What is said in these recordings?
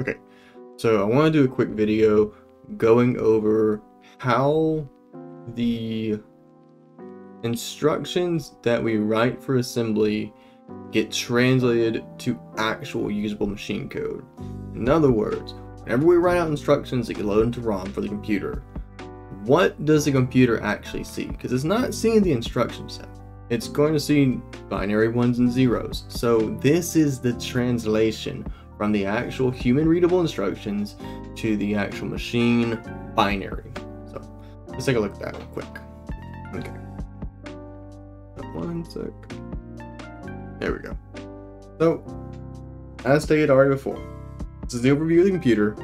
Okay, so I want to do a quick video going over how the instructions that we write for assembly get translated to actual usable machine code. In other words, whenever we write out instructions that get loaded into ROM for the computer, what does the computer actually see? Because it's not seeing the instruction set. It's going to see binary ones and zeros. So this is the translation from the actual human readable instructions to the actual machine binary. So let's take a look at that real quick. Okay. One sec. There we go. So, as stated already before, this is the overview of the computer.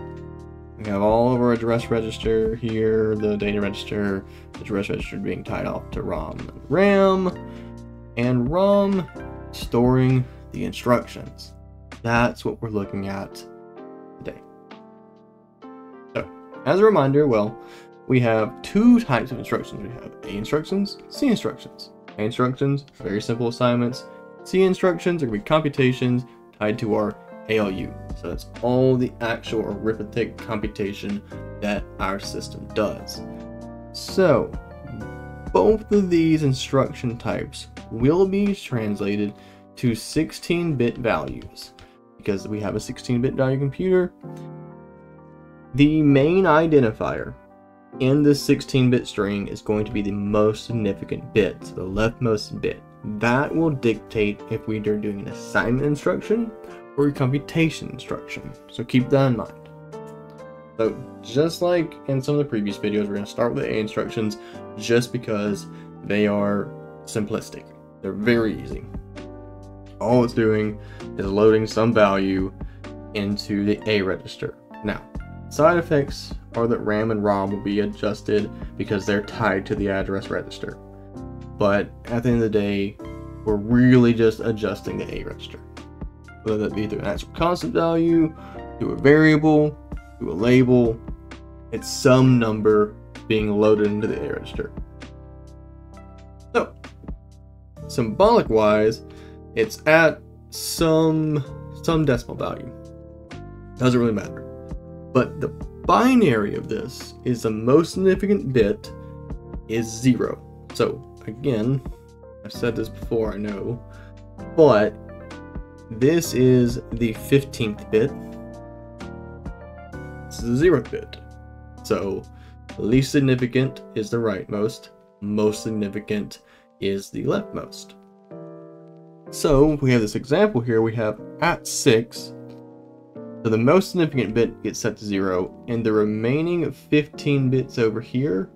We have all of our address register here, the data register, the address register being tied off to ROM and RAM, and ROM storing the instructions. That's what we're looking at today. So, as a reminder, well, we have two types of instructions. We have A instructions, C instructions. A instructions, very simple assignments. C instructions are going to be computations tied to our ALU. So that's all the actual arithmetic computation that our system does. So both of these instruction types will be translated to 16-bit values because we have a 16-bit value computer. The main identifier in this 16-bit string is going to be the most significant bit, so the leftmost bit. That will dictate if we are doing an assignment instruction or a computation instruction, so keep that in mind. So just like in some of the previous videos, we're going to start with the A instructions just because they are simplistic. They're very easy. All it's doing is loading some value into the A register. Now, side effects are that RAM and ROM will be adjusted because they're tied to the address register. But at the end of the day, we're really just adjusting the A register. Whether that be through an actual constant value, through a variable, through a label, it's some number being loaded into the A register. So, symbolic wise, it's at some some decimal value. Doesn't really matter. But the binary of this is the most significant bit is zero. So again, I've said this before, I know, but this is the 15th bit. This is the zeroth bit. So least significant is the rightmost, most significant is the leftmost. So we have this example here, we have at 6, so the most significant bit gets set to 0, and the remaining 15 bits over here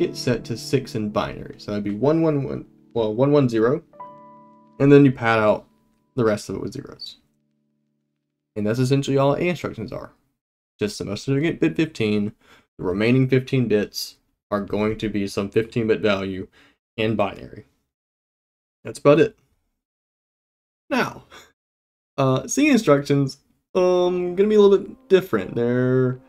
get set to 6 in binary. So that'd be 111, well, 110, and then you pad out the rest of it with zeros. And that's essentially all A instructions are. Just the most significant bit 15, the remaining 15 bits are going to be some 15-bit value in binary. That's about it. Now, uh, C instructions um gonna be a little bit different. They're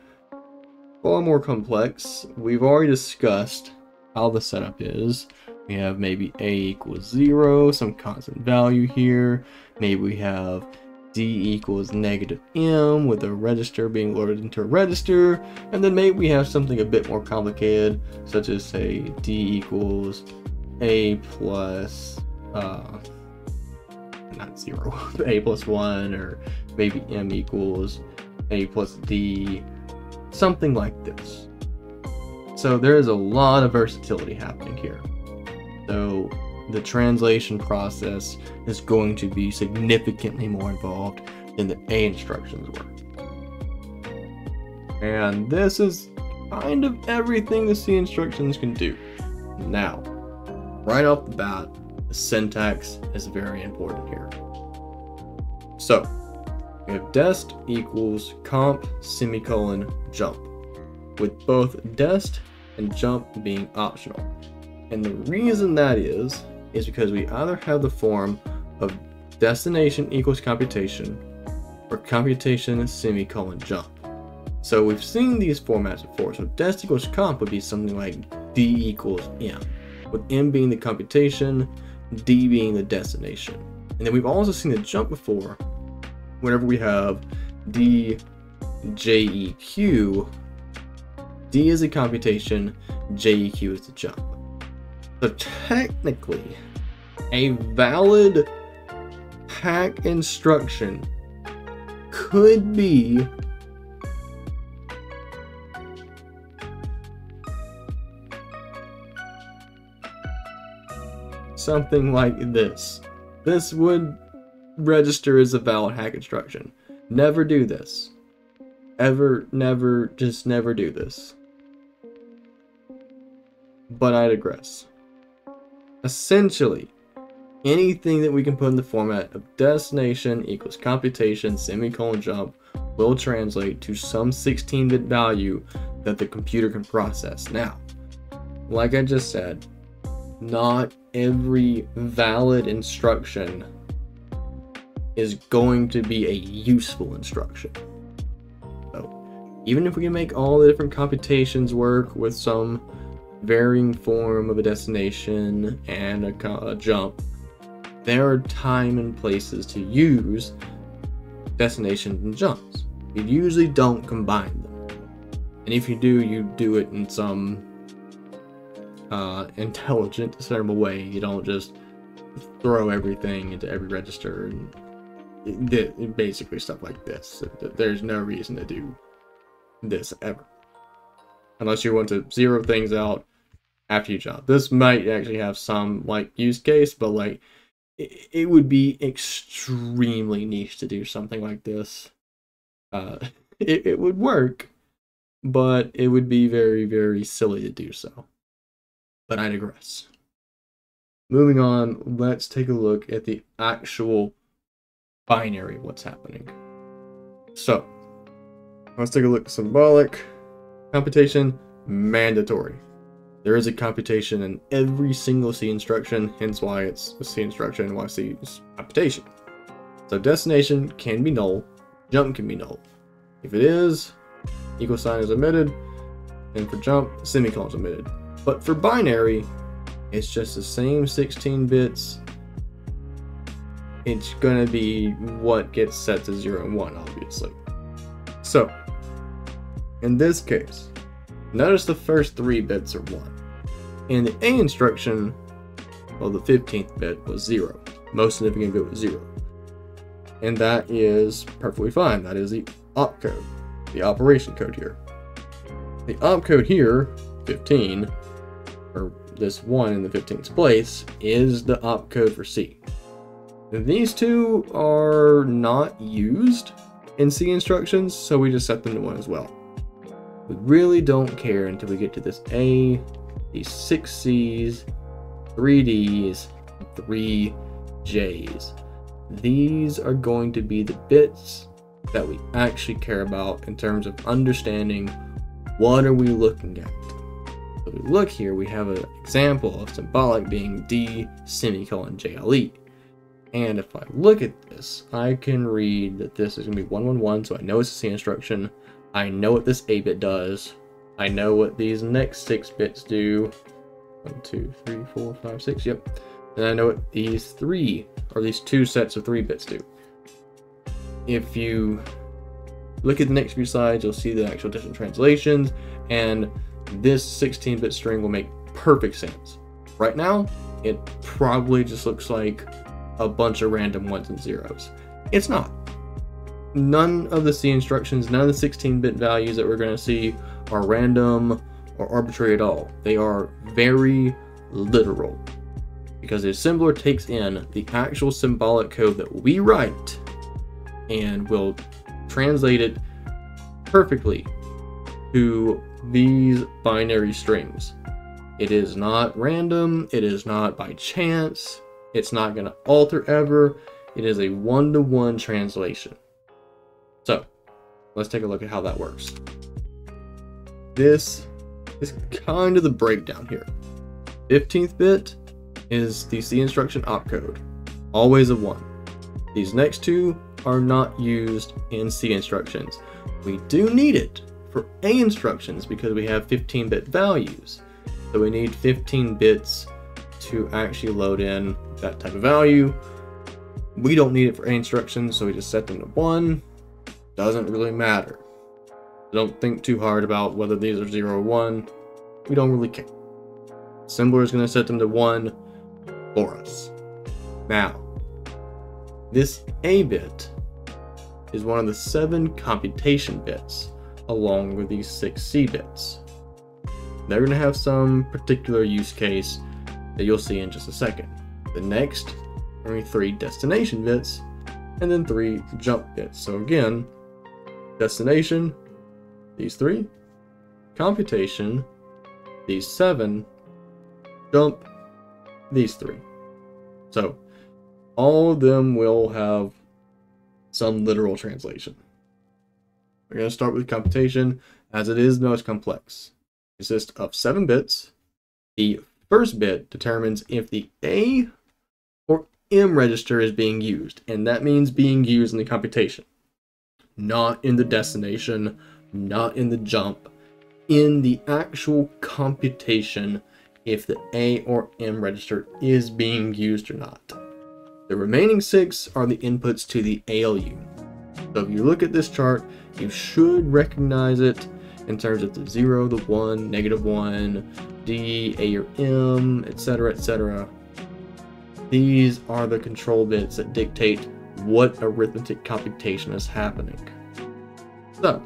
far more complex. We've already discussed how the setup is. We have maybe a equals zero, some constant value here. Maybe we have d equals negative m with a register being loaded into a register. And then maybe we have something a bit more complicated, such as say d equals a plus uh, not zero, a plus one, or maybe m equals a plus d, something like this. So there is a lot of versatility happening here. So the translation process is going to be significantly more involved than the A instructions were. And this is kind of everything the C instructions can do. Now, right off the bat, the syntax is very important here. So, we have dest equals comp semicolon jump, with both dest and jump being optional. And the reason that is, is because we either have the form of destination equals computation or computation semicolon jump. So we've seen these formats before. So dest equals comp would be something like d equals m, with m being the computation, d being the destination. And then we've also seen the jump before, whenever we have d JEQ, D is a computation, JEQ is a jump. So technically, a valid hack instruction could be something like this. This would register as a valid hack instruction. Never do this. Ever, never, just never do this. But I digress. Essentially, anything that we can put in the format of destination equals computation semicolon jump will translate to some 16-bit value that the computer can process. Now, like I just said, not every valid instruction is going to be a useful instruction. So, even if we can make all the different computations work with some varying form of a destination and a, a jump, there are time and places to use destinations and jumps. You usually don't combine them. And if you do, you do it in some uh, intelligent, discernible way. You don't just throw everything into every register and basically stuff like this. There's no reason to do this ever. Unless you want to zero things out after you jump. This might actually have some like use case, but like it, it would be extremely niche to do something like this. Uh, it, it would work, but it would be very, very silly to do so. But I digress. Moving on, let's take a look at the actual binary what's happening. So, let's take a look symbolic computation mandatory. There is a computation in every single C instruction, hence why it's a C instruction and why C is computation. So destination can be null, jump can be null. If it is, equal sign is omitted, and for jump, semicolon is omitted. But for binary, it's just the same 16 bits. It's gonna be what gets set to 0 and 1, obviously. So, in this case, notice the first three bits are 1. In the A instruction, well, the 15th bit was 0. Most significant bit was 0. And that is perfectly fine. That is the opcode, the operation code here. The opcode here, 15, or this 1 in the 15th place, is the opcode for C. These two are not used in C instructions, so we just set them to 1 as well. We really don't care until we get to this A these six C's, three D's, three J's. These are going to be the bits that we actually care about in terms of understanding what are we looking at. So we look here, we have an example of symbolic being D semicolon JLE. And if I look at this, I can read that this is going to be 111, so I know it's a C instruction. I know what this A bit does. I know what these next six bits do. One, two, three, four, five, six, yep. And I know what these three, or these two sets of three bits do. If you look at the next few slides, you'll see the actual different translations, and this 16-bit string will make perfect sense. Right now, it probably just looks like a bunch of random ones and zeros. It's not. None of the C instructions, none of the 16-bit values that we're going to see are random or arbitrary at all. They are very literal because the assembler takes in the actual symbolic code that we write and will translate it perfectly to these binary strings. It is not random, it is not by chance, it's not going to alter ever. It is a one to one translation. So, let's take a look at how that works. This is kind of the breakdown here. 15th bit is the C instruction opcode, always a 1. These next two are not used in C instructions. We do need it for A instructions because we have 15 bit values. So we need 15 bits to actually load in that type of value. We don't need it for A instructions, so we just set them to 1. Doesn't really matter. Don't think too hard about whether these are 0 or 1. We don't really care. Assembler is going to set them to 1 for us. Now, this A bit is one of the seven computation bits, along with these six C bits. They're going to have some particular use case that you'll see in just a second. The next only three destination bits, and then three jump bits. So again, destination, these three, computation, these seven, jump, these three. So all of them will have some literal translation. We're going to start with computation as it is most complex. It consists of seven bits. The first bit determines if the A or M register is being used, and that means being used in the computation. Not in the destination, not in the jump, in the actual computation if the A or M register is being used or not. The remaining six are the inputs to the ALU. So if you look at this chart, you should recognize it in terms of the 0, the 1, negative 1, D, A or M, etc., etc. These are the control bits that dictate what arithmetic computation is happening. So,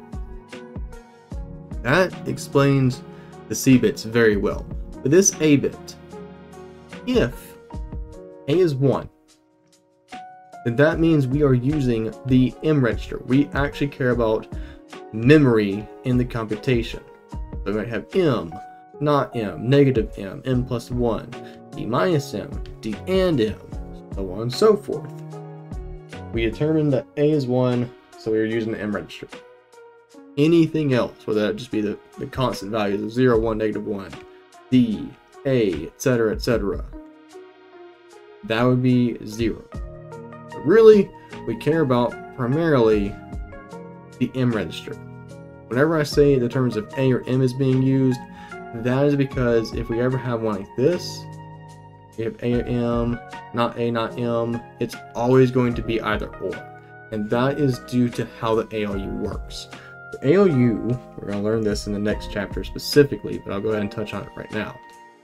that explains the C bits very well. But this A bit, if A is 1, then that means we are using the M register. We actually care about memory in the computation. So we might have M, not M, negative M, M plus 1, D minus M, D and M, so on and so forth. We determined that A is 1, so we are using the M register. Anything else, whether that just be the, the constant values of 0, 1, negative 1, D, A, etc., etc., that would be 0. But really, we care about primarily the M register. Whenever I say the terms of A or M is being used, that is because if we ever have one like this, we have A or M, not A, not M, it's always going to be either or. And that is due to how the ALU works. The ALU, we're going to learn this in the next chapter specifically, but I'll go ahead and touch on it right now.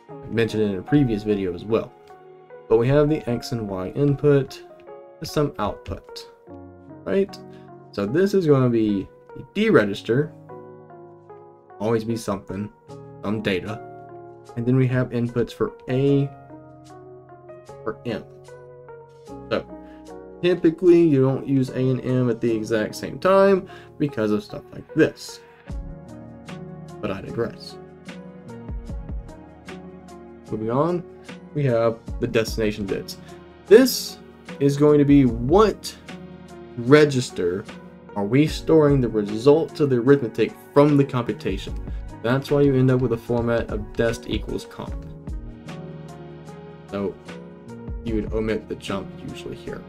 I mentioned it in a previous video as well. But we have the X and Y input, some output, right? So this is going to be the D register, always be something, some data, and then we have inputs for A or M. So typically you don't use A and M at the exact same time because of stuff like this. But I digress. Moving on, we have the destination bits. This is going to be what register are we storing the results of the arithmetic from the computation. That's why you end up with a format of dest equals comp. So you would omit the jump usually here.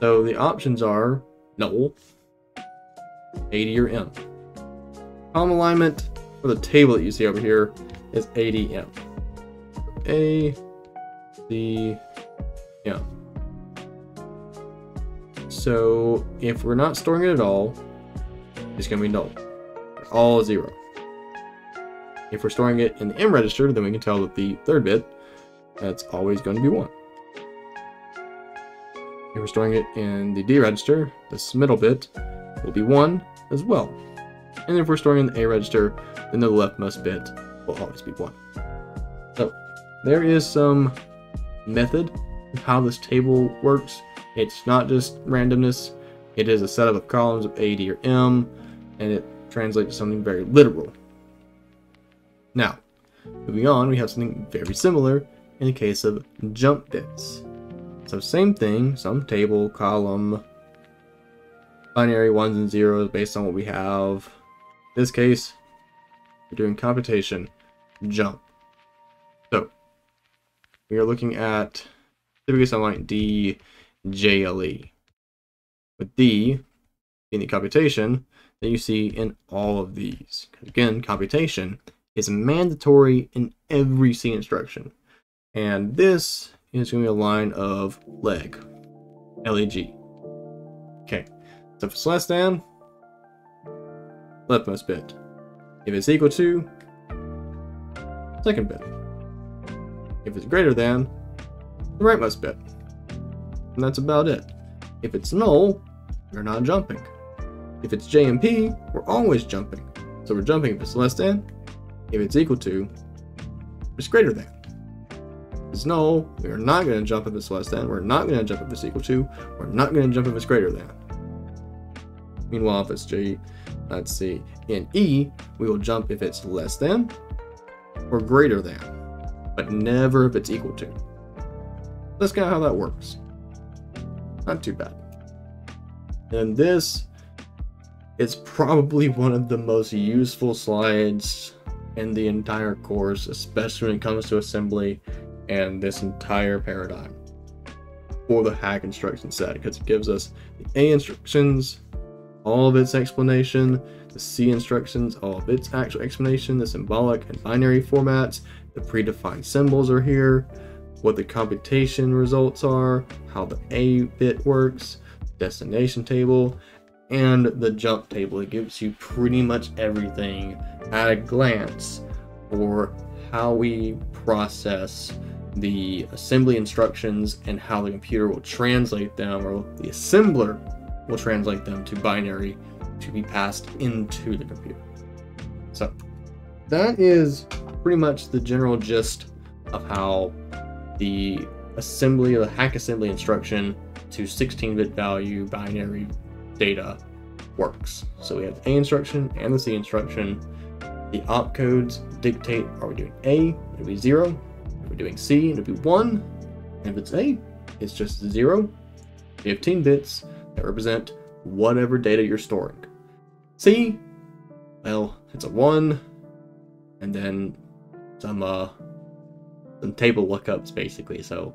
So the options are null, AD or M. Column alignment for the table that you see over here is ADM. A, C, M. So if we're not storing it at all, it's going to be null. All zero. If we're storing it in the M register, then we can tell that the third bit, that's always going to be 1. If we're storing it in the D register, this middle bit will be 1 as well. And if we're storing in the A register, then the leftmost bit will always be 1. So, there is some method of how this table works. It's not just randomness, it is a setup of columns of A, D, or M, and it translates to something very literal. Now, moving on, we have something very similar in the case of jump bits. So same thing, some table, column, binary ones and zeros based on what we have. In this case, we're doing computation, jump. So, we are looking at typically something like D, JLE. With D in the computation that you see in all of these. Again, computation is mandatory in every C instruction. And this is going to be a line of leg, L-E-G. Okay, so for than, leftmost bit. If it's equal to, second bit. If it's greater than, the rightmost bit. And that's about it. If it's null, we're not jumping. If it's JMP, we're always jumping. So we're jumping if it's less than, if it's equal to, if it's greater than. If it's null, we are not going to jump if it's less than, we're not going to jump if it's equal to, we're not going to jump if it's greater than. Meanwhile, if it's J, let's see, in E, we will jump if it's less than or greater than, but never if it's equal to. That's kind of how that works. Not too bad. And this is probably one of the most useful slides in the entire course, especially when it comes to assembly and this entire paradigm for the hack instruction set, because it gives us the A instructions, all of its explanation, the C instructions, all of its actual explanation, the symbolic and binary formats, the predefined symbols are here, what the computation results are, how the A bit works, destination table, and the jump table. It gives you pretty much everything at a glance for how we process the assembly instructions and how the computer will translate them, or the assembler will translate them to binary to be passed into the computer. So that is pretty much the general gist of how the assembly the hack assembly instruction to 16-bit value binary data works. So we have the A instruction and the C instruction. The opcodes dictate are we doing A, it'll be 0. We're doing C, and it'll be 1. And if it's A, it's just 0. 15 bits that represent whatever data you're storing. C, well, it's a 1. And then some uh, some table lookups basically. So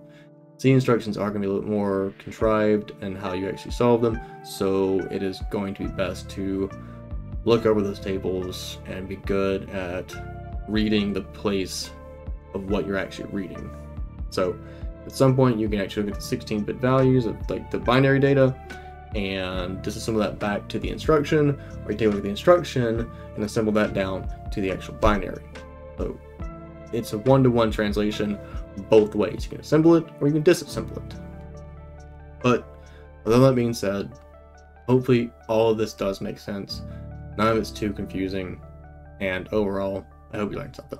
C instructions are going to be a little more contrived and how you actually solve them. So it is going to be best to look over those tables and be good at reading the place of what you're actually reading. So at some point you can actually look at the 16-bit values of like the binary data and disassemble that back to the instruction, or you take a look at the instruction and assemble that down to the actual binary. So it's a one-to-one translation both ways. You can assemble it or you can disassemble it. But with all that being said, hopefully all of this does make sense. None of it's too confusing. And overall, I hope you learned something.